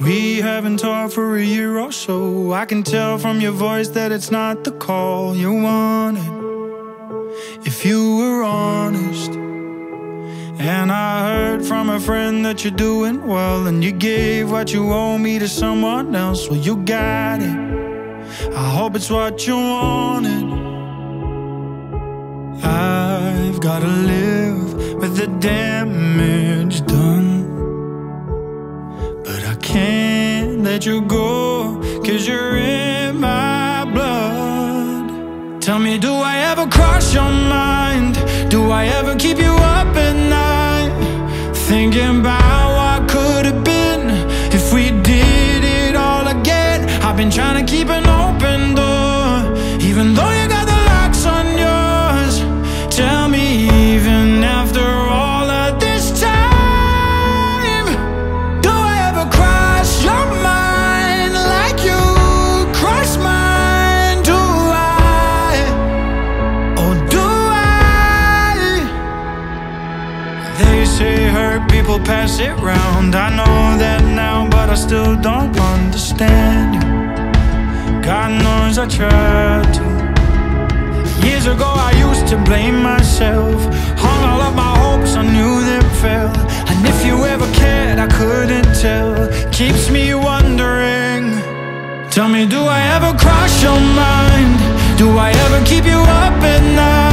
We haven't talked for a year or so. I can tell from your voice that it's not the call you wanted. If you were honest, and I heard from a friend that you're doing well, and you gave what you owe me to someone else. Well, you got it. I hope it's what you wanted. I've gotta live with the damage done. Let you go, cause you're in my blood. Tell me, do I ever cross your They say hurt people pass it round. I know that now, but I still don't understand you. God knows I tried to. Years ago, I used to blame myself. Hung all of my hopes on you that fell. And if you ever cared, I couldn't tell. Keeps me wondering. Tell me, do I ever cross your mind? Do I ever keep you up at night?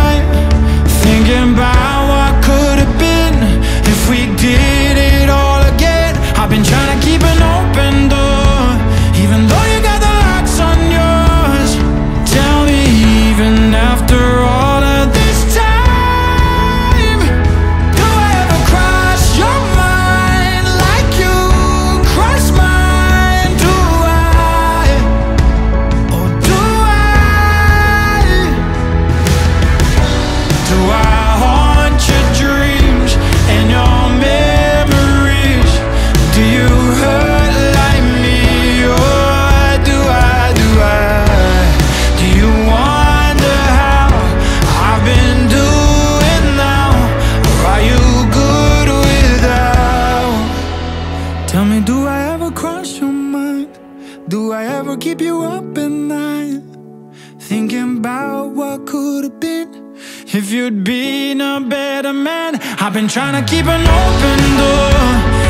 Do I ever keep you up at night? Thinking about what could have been if you'd been a better man. I've been trying to keep an open